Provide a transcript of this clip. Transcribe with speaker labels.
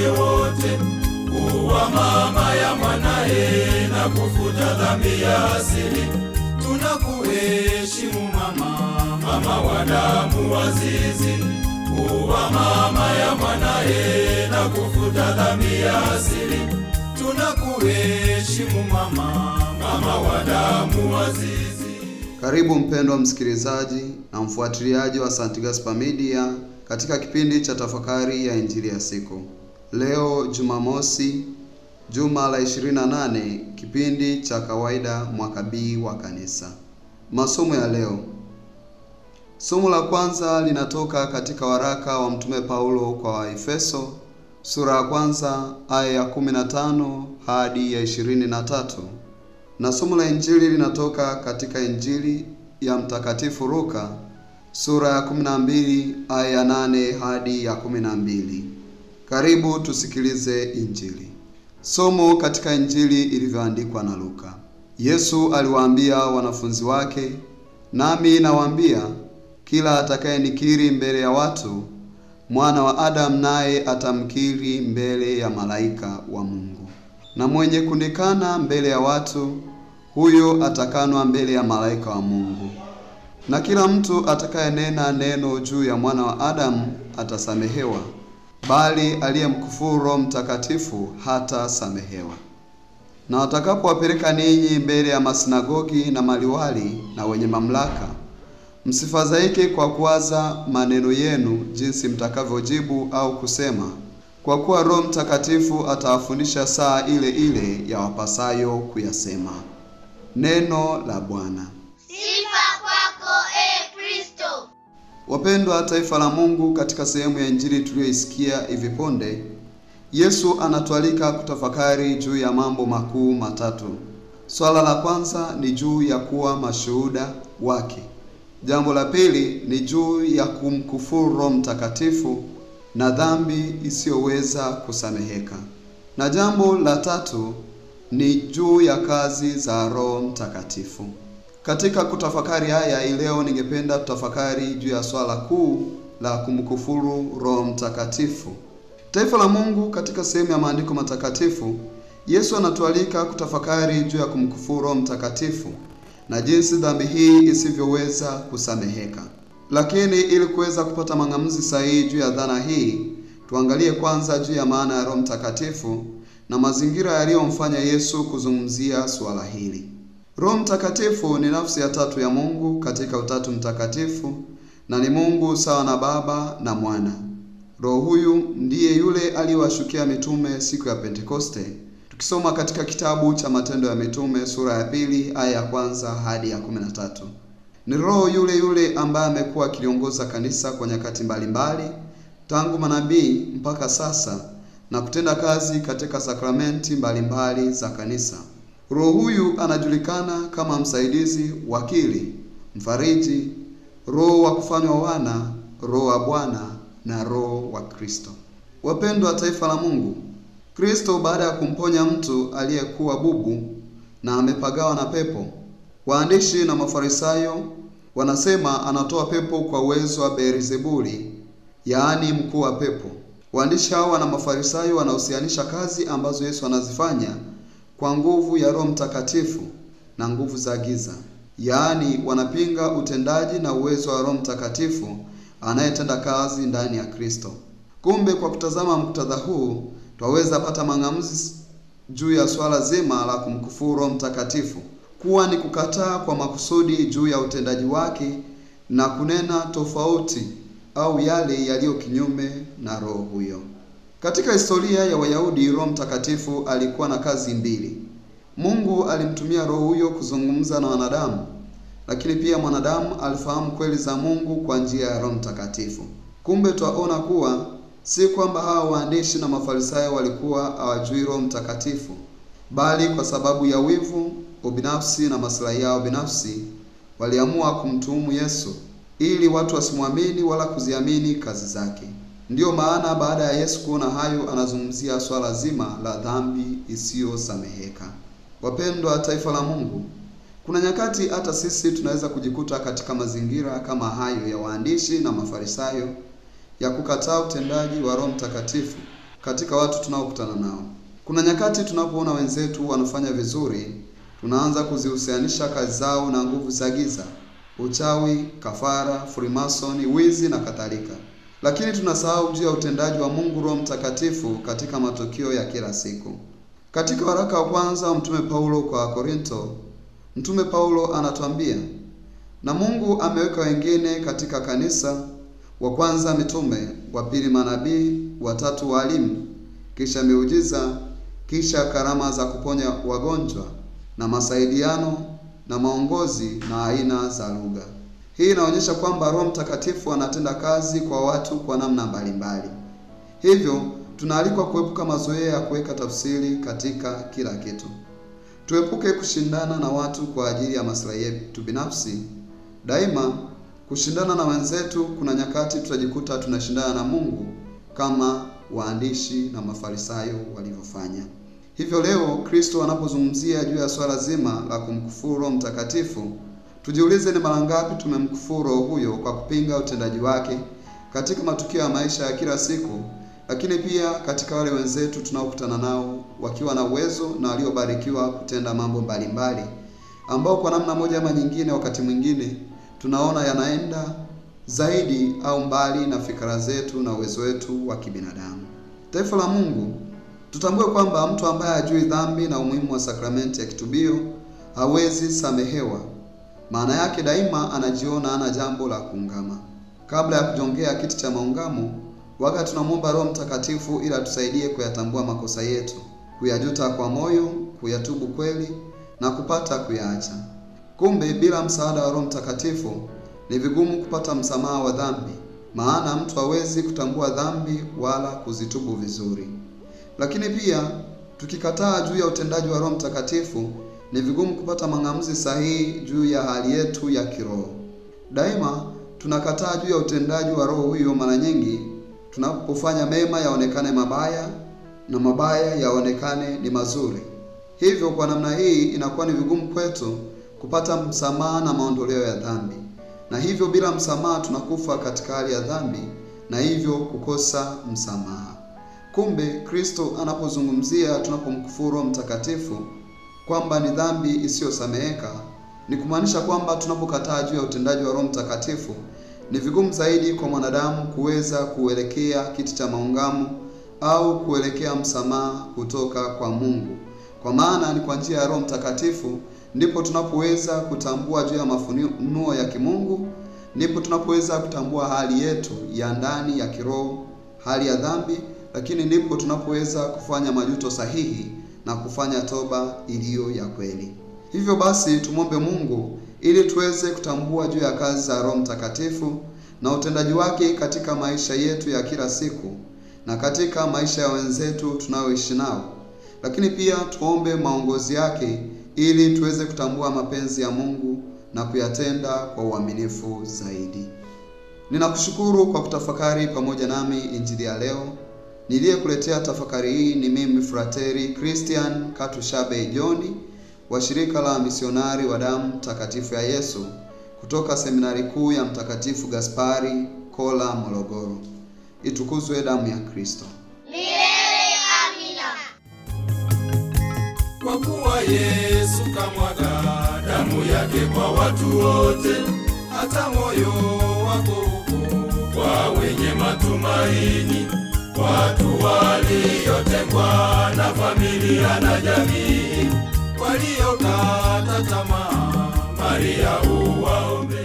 Speaker 1: wanawake wote kuwa mama ya mwanaye na kufuta dhambi ya asili. Tunakuheshimu mama, mama wa damu azizi, kuwa mama ya mwanaye na kufuta dhambi ya asili. Tunakuheshimu mama, mama wa damu azizi.
Speaker 2: Karibu mpendwa msikilizaji na mfuatiliaji wa St. Gaspar Media katika kipindi cha tafakari ya injili ya siku. Leo Jumamosi, juma la 28, kipindi cha kawaida mwaka B wa kanisa. Masomo ya leo. Somo la kwanza linatoka katika waraka wa Mtume Paulo kwa Waefeso sura ya kwanza aya ya 15 hadi ya 23 na somo la injili linatoka katika Injili ya Mtakatifu Luka sura ya 12 aya ya 8 hadi ya 12. Karibu tusikilize Injili. Somo katika Injili ilivyoandikwa na Luka. Yesu aliwaambia wanafunzi wake, nami nawaambia, kila atakayenikiri mbele ya watu, mwana wa Adamu naye atamkiri mbele ya malaika wa Mungu. Na mwenye kunikana mbele ya watu, huyo atakanwa mbele ya malaika wa Mungu. Na kila mtu atakayenena neno juu ya mwana wa Adamu atasamehewa, bali aliyemkufuru Roho Mtakatifu hatasamehewa. Na watakapowapeleka ninyi mbele ya masinagogi na maliwali na wenye mamlaka, msifadhaike kwa kuwaza maneno yenu jinsi mtakavyojibu au kusema, kwa kuwa Roho Mtakatifu atawafundisha saa ile ile ya wapasayo kuyasema. Neno la Bwana. Wapendwa taifa la Mungu, katika sehemu ya injili tuliyoisikia hivi punde, Yesu anatualika kutafakari juu ya mambo makuu matatu. Swala la kwanza ni juu ya kuwa mashuhuda wake. Jambo la pili ni juu ya kumkufuru Roho Mtakatifu na dhambi isiyoweza kusameheka, na jambo la tatu ni juu ya kazi za Roho Mtakatifu. Katika kutafakari haya leo, ningependa tutafakari juu ya swala kuu la kumkufuru Roho Mtakatifu. Taifa la Mungu, katika sehemu ya maandiko matakatifu, Yesu anatualika kutafakari juu ya kumkufuru Roho Mtakatifu na jinsi dhambi hii isivyoweza kusameheka. Lakini ili kuweza kupata mang'amuzi sahihi juu ya dhana hii, tuangalie kwanza juu ya maana ya Roho Mtakatifu na mazingira yaliyomfanya Yesu kuzungumzia suala hili. Roho Mtakatifu ni nafsi ya tatu ya Mungu katika Utatu Mtakatifu na ni Mungu sawa na Baba na Mwana. Roho huyu ndiye yule aliyewashukia mitume siku ya Pentekoste. Tukisoma katika kitabu cha Matendo ya Mitume sura ya pili aya ya kwanza hadi ya kumi na tatu. Ni Roho yule yule ambaye amekuwa akiliongoza kanisa kwa nyakati mbalimbali tangu manabii mpaka sasa na kutenda kazi katika sakramenti mbalimbali za kanisa. Roho huyu anajulikana kama msaidizi, wakili, mfariji, roho wa kufanywa wana, roho wa Bwana na roho wa Kristo. Wapendwa taifa la Mungu, Kristo baada ya kumponya mtu aliyekuwa bubu na amepagawa na pepo, waandishi na Mafarisayo wanasema anatoa pepo kwa uwezo wa Beelzebuli, yaani mkuu wa pepo. Waandishi hawa na Mafarisayo wanahusianisha kazi ambazo Yesu anazifanya kwa nguvu ya Roho Mtakatifu na nguvu za giza, yaani wanapinga utendaji na uwezo wa Roho Mtakatifu anayetenda kazi ndani ya Kristo. Kumbe, kwa kutazama muktadha huu, twaweza pata mang'amuzi juu ya swala zima la kumkufuru Roho Mtakatifu kuwa ni kukataa kwa makusudi juu ya utendaji wake na kunena tofauti au yale yaliyo kinyume na roho huyo. Katika historia ya Wayahudi, Roho Mtakatifu alikuwa na kazi mbili. Mungu alimtumia roho huyo kuzungumza na wanadamu, lakini pia mwanadamu alifahamu kweli za Mungu kwa njia ya Roho Mtakatifu. Kumbe twaona kuwa si kwamba hawa waandishi na Mafarisayo walikuwa hawajui Roho Mtakatifu, bali kwa sababu ya wivu, ubinafsi na maslahi yao binafsi waliamua kumtuhumu Yesu ili watu wasimwamini wala kuziamini kazi zake. Ndiyo maana baada ya Yesu kuona hayo, anazungumzia swala zima la dhambi isiyosameheka. Wapendwa taifa la Mungu, kuna nyakati hata sisi tunaweza kujikuta katika mazingira kama hayo ya waandishi na Mafarisayo, ya kukataa utendaji wa Roho Mtakatifu katika watu tunaokutana nao. Kuna nyakati tunapoona wenzetu wanafanya vizuri, tunaanza kuzihusianisha kazi zao na nguvu za giza, uchawi, kafara, furimasoni, wizi na kadhalika, lakini tunasahau juu ya utendaji wa Mungu Roho Mtakatifu katika matukio ya kila siku. Katika waraka wa kwanza wa Mtume Paulo kwa korinto Mtume Paulo anatuambia, na Mungu ameweka wengine katika kanisa, wa kwanza mitume, wa pili manabii, wa tatu walimu, kisha miujiza, kisha karama za kuponya wagonjwa na masaidiano na maongozi na aina za lugha. Hii inaonyesha kwamba Roho Mtakatifu anatenda kazi kwa watu kwa namna mbalimbali. Hivyo tunaalikwa kuepuka mazoea ya kuweka tafsiri katika kila kitu. Tuepuke kushindana na watu kwa ajili ya maslahi yetu binafsi. Daima kushindana na wenzetu, kuna nyakati tutajikuta tunashindana na Mungu kama waandishi na Mafarisayo walivyofanya. Hivyo leo Kristo anapozungumzia juu ya swala zima la kumkufuru Roho Mtakatifu, tujiulize ni mara ngapi tumemkufuru huyo kwa kupinga utendaji wake katika matukio ya maisha ya kila siku, lakini pia katika wale wenzetu tunaokutana nao wakiwa na uwezo na waliobarikiwa kutenda mambo mbalimbali ambao kwa namna moja ama nyingine, wakati mwingine tunaona yanaenda zaidi au mbali na fikra zetu na uwezo wetu wa kibinadamu. Taifa la Mungu, tutambue kwamba mtu ambaye hajui dhambi na umuhimu wa sakramenti ya kitubio hawezi samehewa. Maana yake daima anajiona ana jambo la kuungama. Kabla ya kujongea kiti cha maungamo, wakati tunamwomba Roho Mtakatifu ili atusaidie kuyatambua makosa yetu, kuyajuta kwa moyo, kuyatubu kweli na kupata kuyaacha. Kumbe bila msaada wa Roho Mtakatifu ni vigumu kupata msamaha wa dhambi, maana mtu hawezi kutambua dhambi wala kuzitubu vizuri. Lakini pia tukikataa juu ya utendaji wa Roho Mtakatifu, ni vigumu kupata mang'amuzi sahihi juu ya hali yetu ya kiroho. Daima tunakataa juu ya utendaji wa Roho huyo. Mara nyingi tunapofanya mema yaonekane mabaya na mabaya yaonekane ni mazuri. Hivyo kwa namna hii inakuwa ni vigumu kwetu kupata msamaha na maondoleo ya dhambi, na hivyo bila msamaha tunakufa katika hali ya dhambi na hivyo kukosa msamaha. Kumbe Kristo anapozungumzia tunapomkufuru Mtakatifu kwamba ni dhambi isiyosameheka, ni kumaanisha kwamba tunapokataa juu ya utendaji wa Roho Mtakatifu ni vigumu zaidi kwa mwanadamu kuweza kuelekea kiti cha maungamo au kuelekea msamaha kutoka kwa Mungu, kwa maana ni kwa njia ya Roho Mtakatifu ndipo tunapoweza kutambua juu ya mafunuo ya kimungu, ndipo tunapoweza kutambua hali yetu ya ndani ya kiroho, hali ya dhambi, lakini ndipo tunapoweza kufanya majuto sahihi na kufanya toba iliyo ya kweli. Hivyo basi tumwombe Mungu ili tuweze kutambua juu ya kazi za Roho Mtakatifu na utendaji wake katika maisha yetu ya kila siku na katika maisha ya wenzetu tunaoishi nao, lakini pia tuombe maongozi yake ili tuweze kutambua mapenzi ya Mungu na kuyatenda kwa uaminifu zaidi. Ninakushukuru kwa kutafakari pamoja nami injili ya leo. Niliyekuletea tafakari hii ni mimi Frateri Christian Katushabe John wa shirika la misionari wa damu takatifu ya Yesu kutoka seminari kuu ya Mtakatifu Gaspari Kola, Morogoro. Itukuzwe damu ya Kristo!
Speaker 3: Milele amina.
Speaker 1: Kwa kuwa Yesu kamwaga damu yake kwa watu wote, hata moyo wako uko kwa wenye matumaini, watu waliotengwa na familia na jamii, waliokata tamaa, Maria uwaombe.